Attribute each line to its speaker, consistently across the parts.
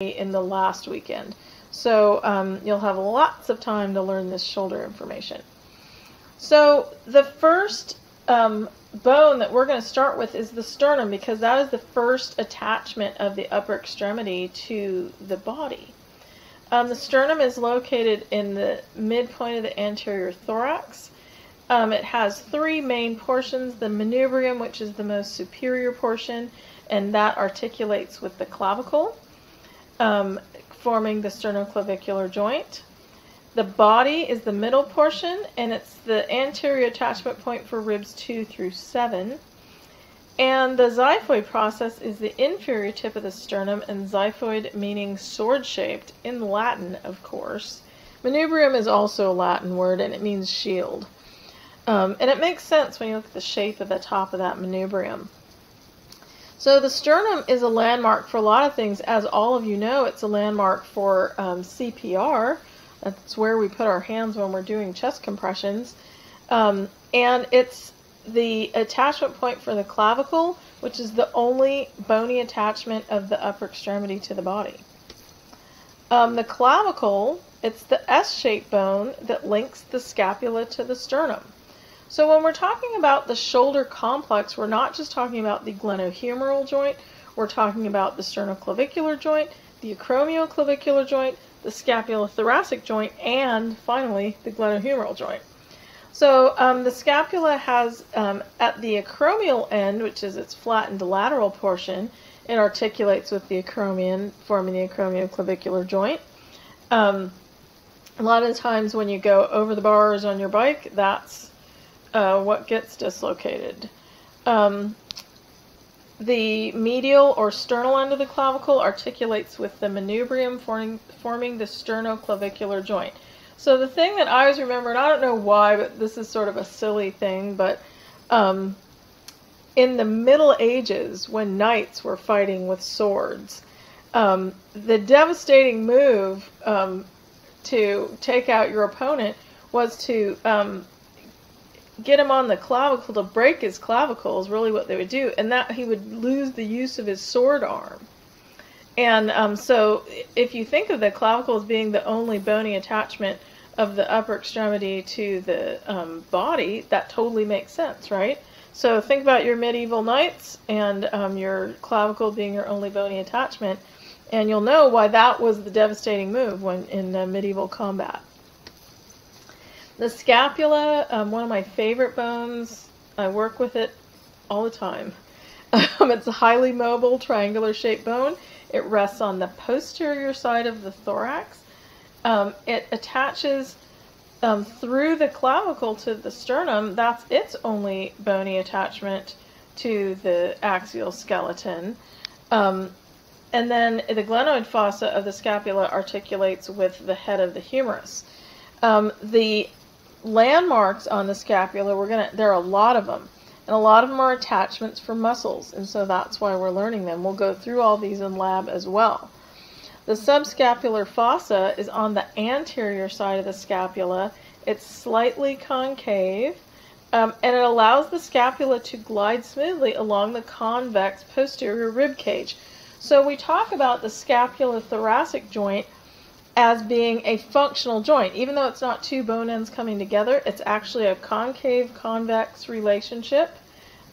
Speaker 1: in the last weekend. So um, you'll have lots of time to learn this shoulder information. So the first um, bone that we're going to start with is the sternum because that is the first attachment of the upper extremity to the body. Um, the sternum is located in the midpoint of the anterior thorax. Um, it has three main portions the manubrium, which is the most superior portion, and that articulates with the clavicle, um, forming the sternoclavicular joint. The body is the middle portion, and it's the anterior attachment point for ribs 2 through 7. And the xiphoid process is the inferior tip of the sternum, and xiphoid meaning sword shaped, in Latin, of course. Manubrium is also a Latin word, and it means shield. Um, and it makes sense when you look at the shape of the top of that manubrium. So the sternum is a landmark for a lot of things. As all of you know, it's a landmark for um, CPR. That's where we put our hands when we're doing chest compressions. Um, and it's the attachment point for the clavicle, which is the only bony attachment of the upper extremity to the body. Um, the clavicle, it's the S-shaped bone that links the scapula to the sternum. So when we're talking about the shoulder complex, we're not just talking about the glenohumeral joint, we're talking about the sternoclavicular joint, the acromioclavicular joint, the scapulothoracic joint, and finally the glenohumeral joint. So um, the scapula has, um, at the acromial end, which is its flattened lateral portion, it articulates with the acromion, forming the acromioclavicular joint. Um, a lot of times when you go over the bars on your bike, that's uh, what gets dislocated. Um, the medial or sternal end of the clavicle articulates with the manubrium, forming, forming the sternoclavicular joint. So the thing that I always remember, and I don't know why, but this is sort of a silly thing, but um, in the Middle Ages, when knights were fighting with swords, um, the devastating move um, to take out your opponent was to um, get him on the clavicle to break his clavicle is really what they would do, and that he would lose the use of his sword arm. And um, so, if you think of the clavicle as being the only bony attachment of the upper extremity to the um, body, that totally makes sense, right? So think about your medieval knights and um, your clavicle being your only bony attachment, and you'll know why that was the devastating move when in uh, medieval combat. The scapula, um, one of my favorite bones. I work with it all the time. Um, it's a highly mobile, triangular shaped bone. It rests on the posterior side of the thorax. Um, it attaches um, through the clavicle to the sternum. That's its only bony attachment to the axial skeleton. Um, and then the glenoid fossa of the scapula articulates with the head of the humerus. Um, the landmarks on the scapula, we're gonna there are a lot of them. And a lot of them are attachments for muscles, and so that's why we're learning them. We'll go through all these in lab as well. The subscapular fossa is on the anterior side of the scapula. It's slightly concave, um, and it allows the scapula to glide smoothly along the convex posterior rib cage. So we talk about the scapulothoracic joint as being a functional joint. Even though it's not two bone ends coming together, it's actually a concave convex relationship.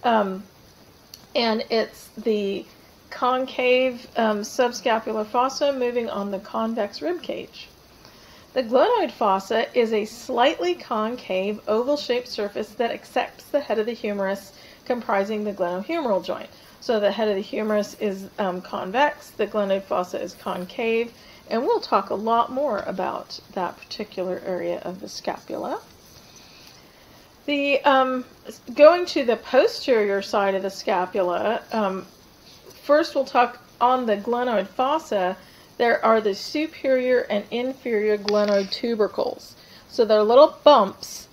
Speaker 1: Um, and it's the concave um, subscapular fossa moving on the convex rib cage. The glenoid fossa is a slightly concave oval shaped surface that accepts the head of the humerus comprising the glenohumeral joint. So the head of the humerus is um, convex, the glenoid fossa is concave, and we'll talk a lot more about that particular area of the scapula. The um, going to the posterior side of the scapula, um, first we'll talk on the glenoid fossa. There are the superior and inferior glenoid tubercles. So they're little bumps.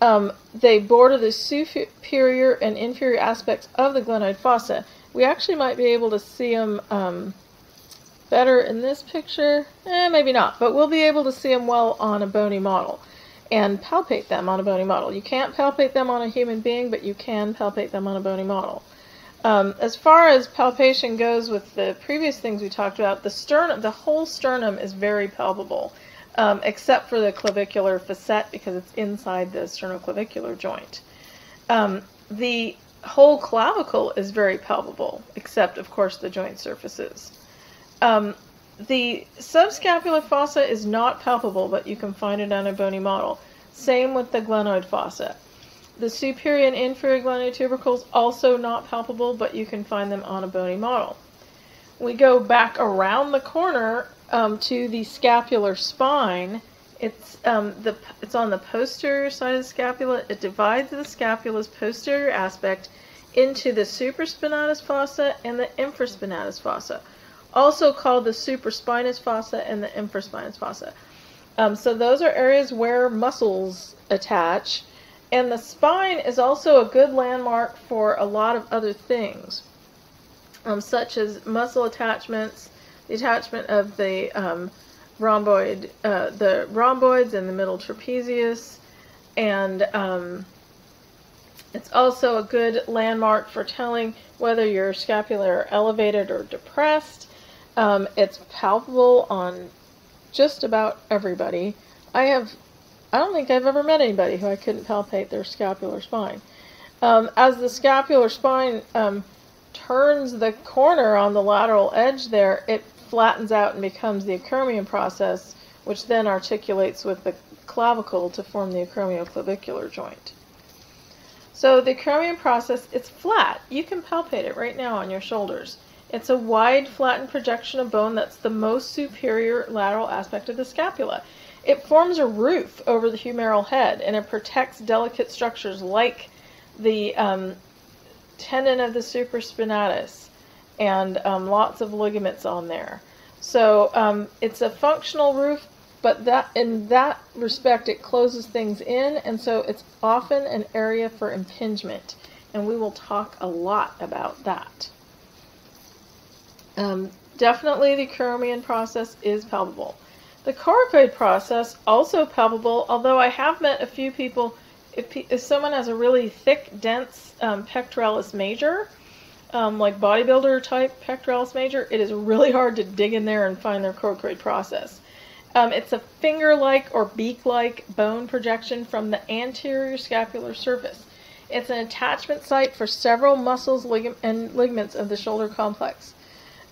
Speaker 1: Um, they border the superior and inferior aspects of the glenoid fossa. We actually might be able to see them um, better in this picture? Eh, maybe not, but we'll be able to see them well on a bony model and palpate them on a bony model. You can't palpate them on a human being, but you can palpate them on a bony model. Um, as far as palpation goes with the previous things we talked about, the sternum, the whole sternum is very palpable, um, except for the clavicular facet because it's inside the sternoclavicular joint. Um, the whole clavicle is very palpable, except of course the joint surfaces. Um, the subscapular fossa is not palpable, but you can find it on a bony model. Same with the glenoid fossa. The superior and inferior glenoid tubercles also not palpable, but you can find them on a bony model. We go back around the corner um, to the scapular spine. It's um, the it's on the posterior side of the scapula. It divides the scapula's posterior aspect into the supraspinatus fossa and the infraspinatus fossa, also called the supraspinous fossa and the infraspinous fossa. Um, so those are areas where muscles attach and the spine is also a good landmark for a lot of other things, um, such as muscle attachments, the attachment of the um, rhomboid, uh, the rhomboids and the middle trapezius, and um, it's also a good landmark for telling whether your scapula are elevated or depressed. Um, it's palpable on just about everybody. I have I don't think I've ever met anybody who I couldn't palpate their scapular spine. Um, as the scapular spine um, turns the corner on the lateral edge there, it flattens out and becomes the acromion process, which then articulates with the clavicle to form the acromioclavicular joint. So the acromion process, it's flat. You can palpate it right now on your shoulders. It's a wide, flattened projection of bone that's the most superior lateral aspect of the scapula. It forms a roof over the humeral head and it protects delicate structures like the um, tendon of the supraspinatus and um, lots of ligaments on there. So um, it's a functional roof, but that in that respect it closes things in, and so it's often an area for impingement, and we will talk a lot about that. Um, definitely, the acromion process is palpable. The coracoid process, also palpable, although I have met a few people, if, if someone has a really thick, dense um, pectoralis major, um, like bodybuilder type pectoralis major, it is really hard to dig in there and find their coracoid process. Um, it's a finger-like or beak-like bone projection from the anterior scapular surface. It's an attachment site for several muscles lig- and ligaments of the shoulder complex.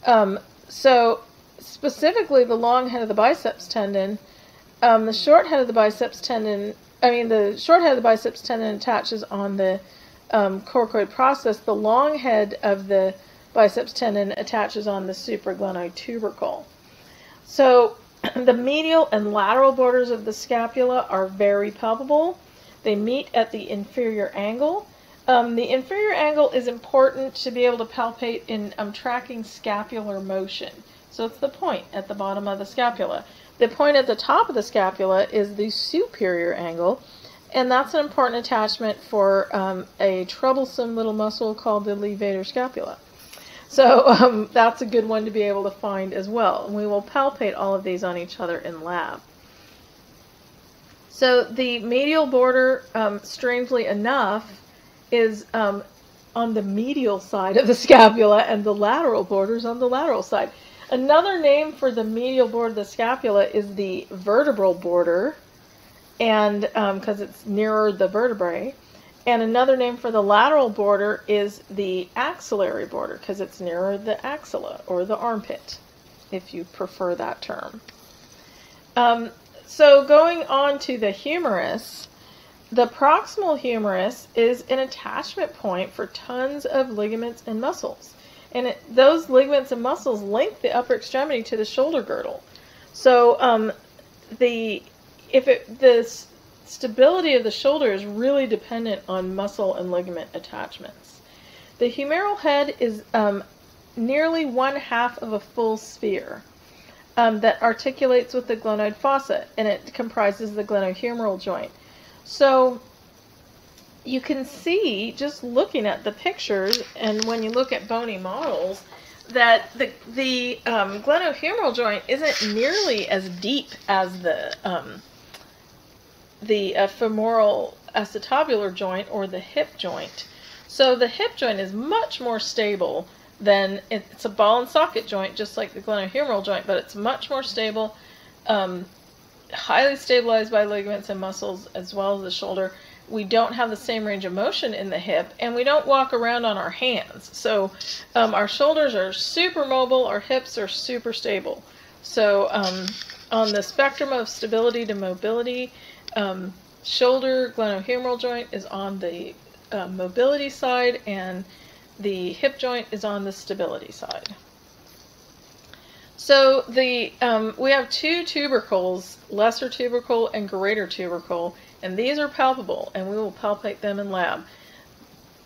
Speaker 1: Um, so specifically the long head of the biceps tendon, um, the short head of the biceps tendon, I mean, the short head of the biceps tendon attaches on the um, coracoid process. The long head of the biceps tendon attaches on the supraglenoid tubercle. So the medial and lateral borders of the scapula are very palpable. They meet at the inferior angle. Um, the inferior angle is important to be able to palpate in um, tracking scapular motion. So it's the point at the bottom of the scapula. The point at the top of the scapula is the superior angle, and that's an important attachment for um, a troublesome little muscle called the levator scapula. So um, that's a good one to be able to find as well. And we will palpate all of these on each other in lab. So the medial border, um, strangely enough, is um, on the medial side of the scapula and the lateral borders on the lateral side. Another name for the medial border of the scapula is the vertebral border, and because um, it's nearer the vertebrae. And another name for the lateral border is the axillary border because it's nearer the axilla or the armpit, if you prefer that term. Um, so going on to the humerus, the proximal humerus is an attachment point for tons of ligaments and muscles and it, those ligaments and muscles link the upper extremity to the shoulder girdle. So um, the if it the stability of the shoulder is really dependent on muscle and ligament attachments. The humeral head is um, nearly one half of a full sphere um, that articulates with the glenoid fossa, and it comprises the glenohumeral joint. So you can see just looking at the pictures and when you look at bony models that the the um, glenohumeral joint isn't nearly as deep as the um, the uh, femoral acetabular joint or the hip joint. So the hip joint is much more stable than it's a ball and socket joint, just like the glenohumeral joint, but it's much more stable, um, highly stabilized by ligaments and muscles as well as the shoulder. We don't have the same range of motion in the hip, and we don't walk around on our hands. So um, our shoulders are super mobile, our hips are super stable. So um, on the spectrum of stability to mobility, um, shoulder glenohumeral joint is on the uh, mobility side, and the hip joint is on the stability side. So the um, we have two tubercles, lesser tubercle and greater tubercle, and these are palpable, and we will palpate them in lab.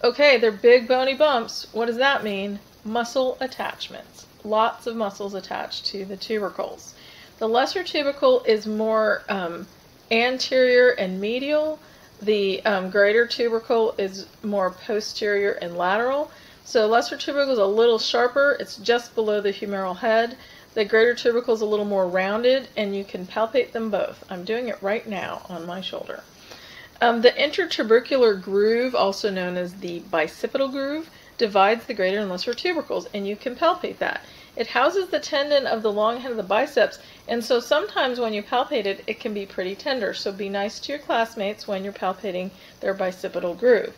Speaker 1: Okay, they're big bony bumps. What does that mean? Muscle attachments. Lots of muscles attached to the tubercles. The lesser tubercle is more um, anterior and medial. The um, greater tubercle is more posterior and lateral. So lesser tubercle is a little sharper. It's just below the humeral head. The greater tubercle is a little more rounded, and you can palpate them both. I'm doing it right now on my shoulder. Um, the intertubercular groove, also known as the bicipital groove, divides the greater and lesser tubercles, and you can palpate that. It houses the tendon of the long head of the biceps, and so sometimes when you palpate it, it can be pretty tender. So be nice to your classmates when you're palpating their bicipital groove.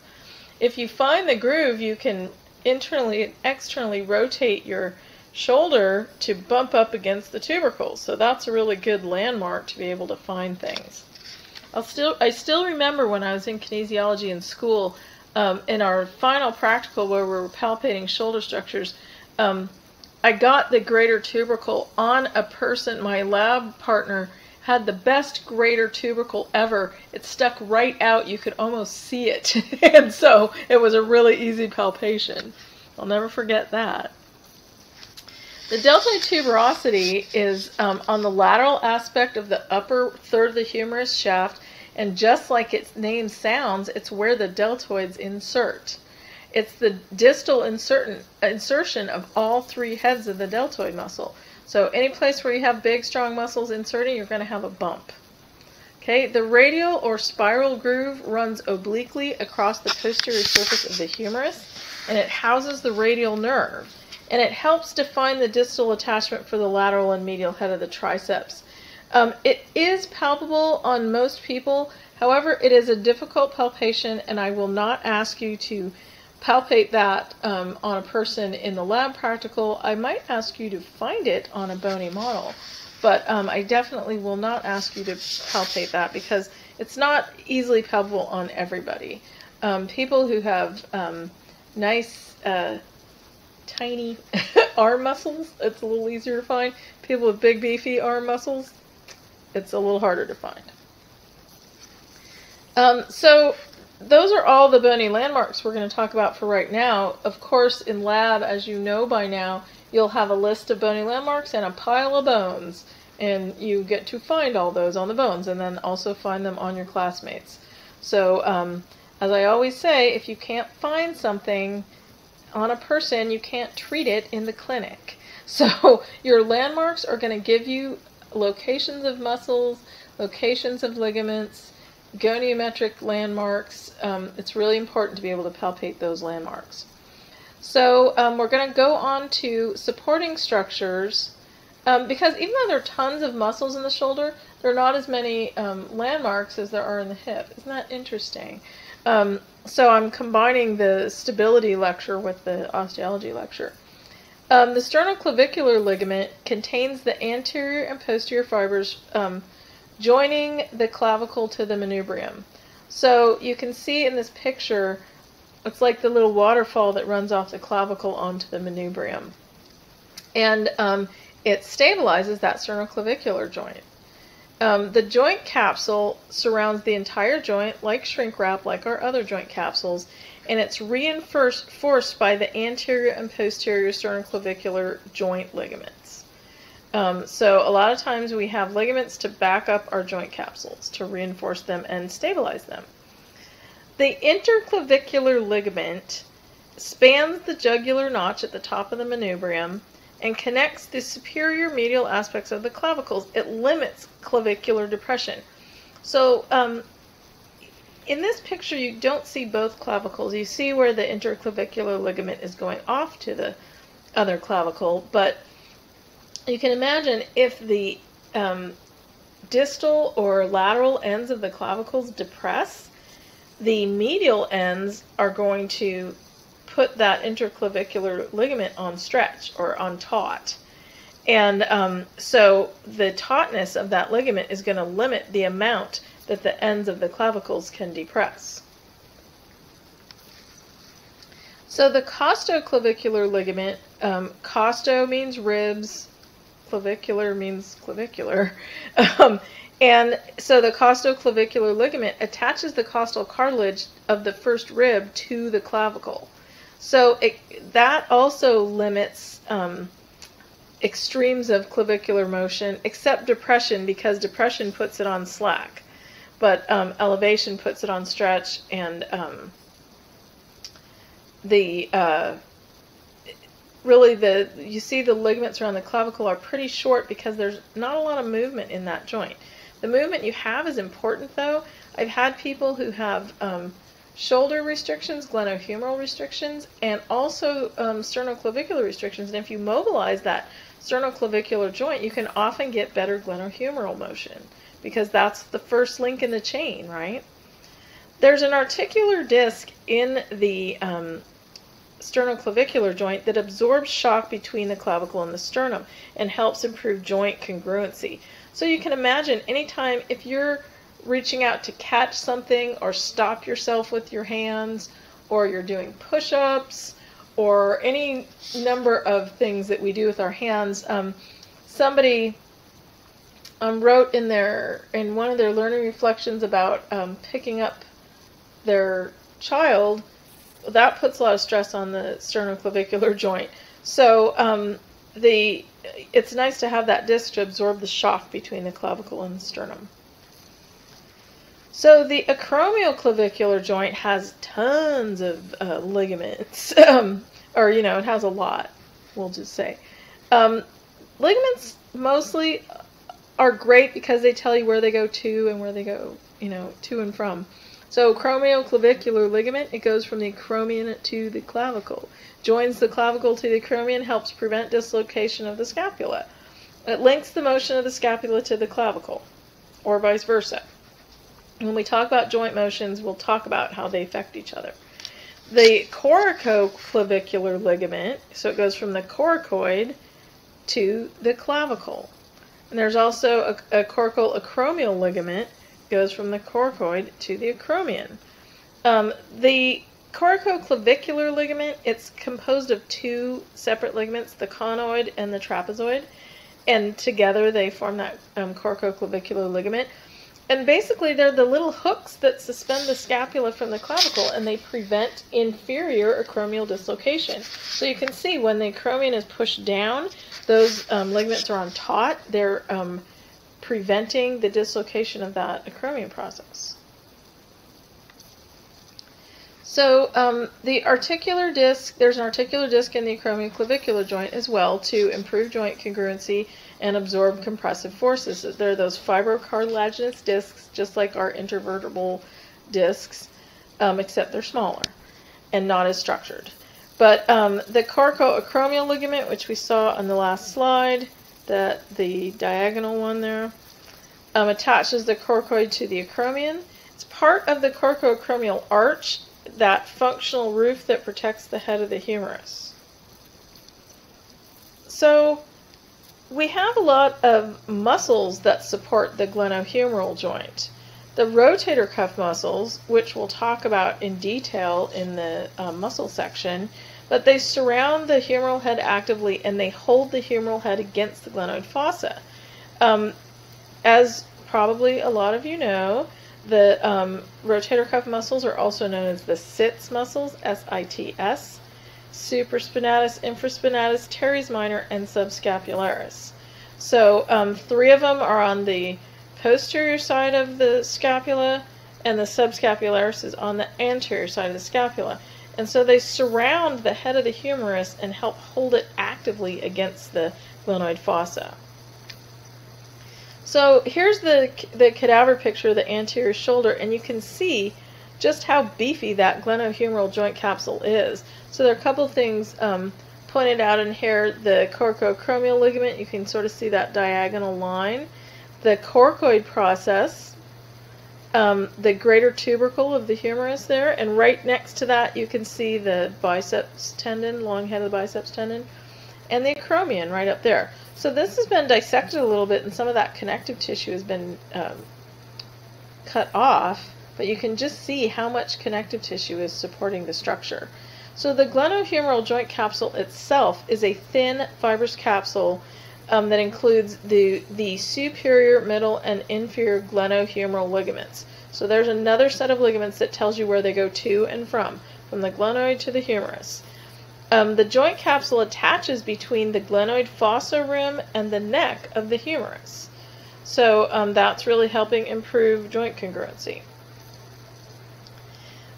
Speaker 1: If you find the groove, you can internally and externally rotate your shoulder to bump up against the tubercles. So that's a really good landmark to be able to find things. I'll still, I still remember when I was in kinesiology in school, um, in our final practical where we were palpating shoulder structures, um, I got the greater tubercle on a person, my lab partner had the best greater tubercle ever. It stuck right out. You could almost see it. and so it was a really easy palpation. I'll never forget that. The deltoid tuberosity is um, on the lateral aspect of the upper third of the humerus shaft, and just like its name sounds, it's where the deltoids insert. It's the distal insert, insertion of all three heads of the deltoid muscle. So any place where you have big, strong muscles inserting, you're going to have a bump. Okay, the radial or spiral groove runs obliquely across the posterior surface of the humerus, and it houses the radial nerve and it helps define the distal attachment for the lateral and medial head of the triceps. Um, it is palpable on most people, however, it is a difficult palpation, and I will not ask you to palpate that um, on a person in the lab practical. I might ask you to find it on a bony model, but um, I definitely will not ask you to palpate that because it's not easily palpable on everybody. Um, people who have um, nice uh, tiny arm muscles, it's a little easier to find. People with big, beefy arm muscles, it's a little harder to find. Um, so those are all the bony landmarks we're going to talk about for right now. Of course, in lab, as you know by now, you'll have a list of bony landmarks and a pile of bones, and you get to find all those on the bones and then also find them on your classmates. So, um, as I always say, if you can't find something, on a person, you can't treat it in the clinic. So your landmarks are going to give you locations of muscles, locations of ligaments, goniometric landmarks. Um, it's really important to be able to palpate those landmarks. So um, we're going to go on to supporting structures um, because even though there are tons of muscles in the shoulder, there are not as many um, landmarks as there are in the hip. Isn't that interesting? Um, so I'm combining the stability lecture with the osteology lecture. Um, the sternoclavicular ligament contains the anterior and posterior fibers um, joining the clavicle to the manubrium. So you can see in this picture, it's like the little waterfall that runs off the clavicle onto the manubrium. And um, it stabilizes that sternoclavicular joint. Um, the joint capsule surrounds the entire joint like shrink wrap, like our other joint capsules, and it's reinforced by the anterior and posterior sternoclavicular joint ligaments. Um, so a lot of times we have ligaments to back up our joint capsules to reinforce them and stabilize them. The interclavicular ligament spans the jugular notch at the top of the manubrium and connects the superior medial aspects of the clavicles. It limits clavicular depression. So, um, in this picture, you don't see both clavicles. You see where the interclavicular ligament is going off to the other clavicle, but you can imagine if the um, distal or lateral ends of the clavicles depress, the medial ends are going to put that interclavicular ligament on stretch or on taut. And um, so the tautness of that ligament is going to limit the amount that the ends of the clavicles can depress. So the costoclavicular ligament, um, costo means ribs, clavicular means clavicular. Um, and so the costoclavicular ligament attaches the costal cartilage of the first rib to the clavicle. So it, that also limits um, extremes of clavicular motion, except depression, because depression puts it on slack. But um, elevation puts it on stretch, and um, the uh, really the you see the ligaments around the clavicle are pretty short because there's not a lot of movement in that joint. The movement you have is important though. I've had people who have um, shoulder restrictions, glenohumeral restrictions, and also um, sternoclavicular restrictions. And if you mobilize that sternoclavicular joint, you can often get better glenohumeral motion because that's the first link in the chain, right? There's an articular disc in the um, sternoclavicular joint that absorbs shock between the clavicle and the sternum and helps improve joint congruency. So you can imagine anytime if you're reaching out to catch something or stop yourself with your hands or you're doing push-ups or any number of things that we do with our hands, um, somebody um, wrote in their in one of their learning reflections about um, picking up their child that puts a lot of stress on the sternoclavicular joint. So um, the it's nice to have that disc to absorb the shock between the clavicle and the sternum. So the acromioclavicular joint has tons of uh, ligaments, um, or you know, it has a lot. We'll just say um, ligaments mostly are great because they tell you where they go to and where they go, you know, to and from. So acromioclavicular ligament, it goes from the acromion to the clavicle. Joins the clavicle to the acromion, helps prevent dislocation of the scapula. It links the motion of the scapula to the clavicle, or vice versa. When we talk about joint motions, we'll talk about how they affect each other. The coracoclavicular ligament, so it goes from the coracoid to the clavicle. And there's also a, a coracoacromial ligament, goes from the coracoid to the acromion. Um, the coracoclavicular ligament, it's composed of two separate ligaments, the conoid and the trapezoid, and together they form that um, coracoclavicular ligament. And basically, they're the little hooks that suspend the scapula from the clavicle and they prevent inferior acromial dislocation. So you can see when the acromion is pushed down, those um, ligaments are on taut. They're um, preventing the dislocation of that acromion process. So um, the articular disc, there's an articular disc in the acromioclavicular joint as well to improve joint congruency and absorb compressive forces. They're those fibrocartilaginous discs, just like our intervertebral discs, um, except they're smaller and not as structured. But um, the coracoacromial ligament, which we saw on the last slide, that the diagonal one there, um, attaches the coracoid to the acromion. It's part of the coracoacromial arch, that functional roof that protects the head of the humerus. So we have a lot of muscles that support the glenohumeral joint. The rotator cuff muscles, which we'll talk about in detail in the um, muscle section, but they surround the humeral head actively and they hold the humeral head against the glenoid fossa. Um, as probably a lot of you know, the um, rotator cuff muscles are also known as the SITS muscles, S-I-T-S, supraspinatus, infraspinatus, teres minor, and subscapularis. So um, three of them are on the posterior side of the scapula, and the subscapularis is on the anterior side of the scapula. And so they surround the head of the humerus and help hold it actively against the glenoid fossa. So here's the, the cadaver picture of the anterior shoulder, and you can see just how beefy that glenohumeral joint capsule is. So there are a couple things um, pointed out in here. The coracoacromial ligament, you can sort of see that diagonal line. The coracoid process, um, the greater tubercle of the humerus there, and right next to that you can see the biceps tendon, long head of the biceps tendon, and the acromion right up there. So this has been dissected a little bit, and some of that connective tissue has been um, cut off, but you can just see how much connective tissue is supporting the structure. So the glenohumeral joint capsule itself is a thin fibrous capsule um, that includes the, the superior, middle, and inferior glenohumeral ligaments. So there's another set of ligaments that tells you where they go to and from, from the glenoid to the humerus. Um, the joint capsule attaches between the glenoid fossa rim and the neck of the humerus. So um, that's really helping improve joint congruency.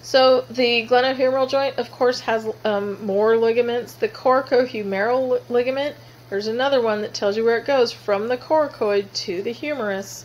Speaker 1: So the glenohumeral joint, of course, has um, more ligaments. The coracohumeral ligament, there's another one that tells you where it goes from the coracoid to the humerus.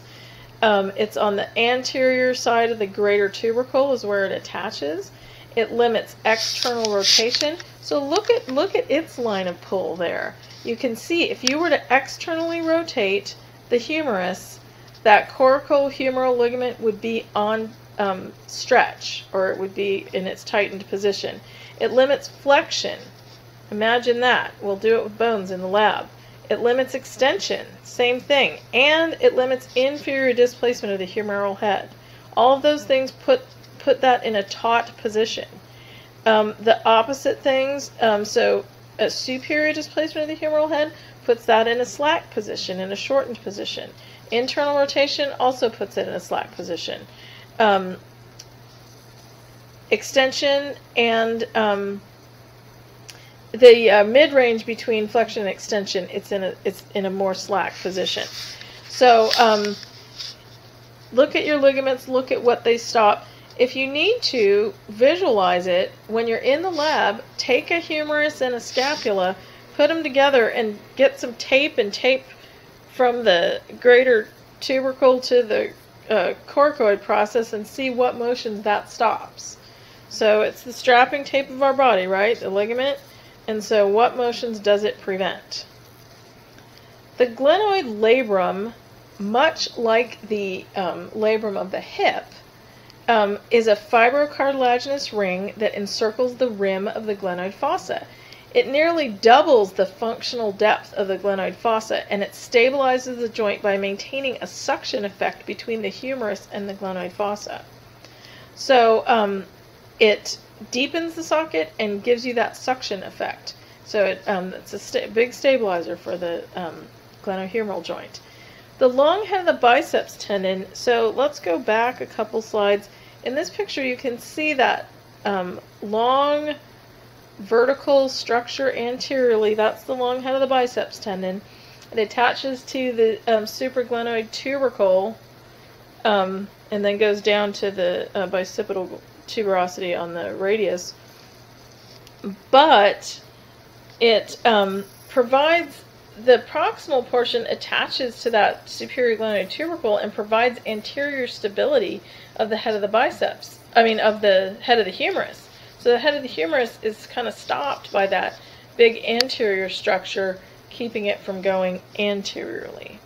Speaker 1: Um, it's on the anterior side of the greater tubercle is where it attaches. It limits external rotation. So look at look at its line of pull there. You can see if you were to externally rotate the humerus, that coracohumeral ligament would be on um, stretch, or it would be in its tightened position. It limits flexion. Imagine that. We'll do it with bones in the lab. It limits extension, same thing, and it limits inferior displacement of the humeral head. All of those things put put that in a taut position. Um, the opposite things, um, so a superior displacement of the humeral head puts that in a slack position, in a shortened position. Internal rotation also puts it in a slack position. Um, extension and um, the uh, mid range between flexion and extension, it's in a it's in a more slack position. So um, look at your ligaments, look at what they stop. If you need to visualize it, when you're in the lab, take a humerus and a scapula, put them together, and get some tape and tape from the greater tubercle to the uh, coracoid process and see what motions that stops. So it's the strapping tape of our body, right? The ligament. And so what motions does it prevent? The glenoid labrum, much like the um, labrum of the hip, um, is a fibrocartilaginous ring that encircles the rim of the glenoid fossa. It nearly doubles the functional depth of the glenoid fossa and it stabilizes the joint by maintaining a suction effect between the humerus and the glenoid fossa. So um, it deepens the socket and gives you that suction effect. So it, um, it's a sta big stabilizer for the um, glenohumeral joint. The long head of the biceps tendon, so let's go back a couple slides. In this picture you can see that um, long vertical structure anteriorly, that's the long head of the biceps tendon. It attaches to the um, supraglenoid tubercle um, and then goes down to the uh, bicipital tuberosity on the radius. But it um, provides the proximal portion attaches to that superior glenoid tubercle and provides anterior stability of the head of the biceps. I mean, of the head of the humerus. So the head of the humerus is kind of stopped by that big anterior structure, keeping it from going anteriorly.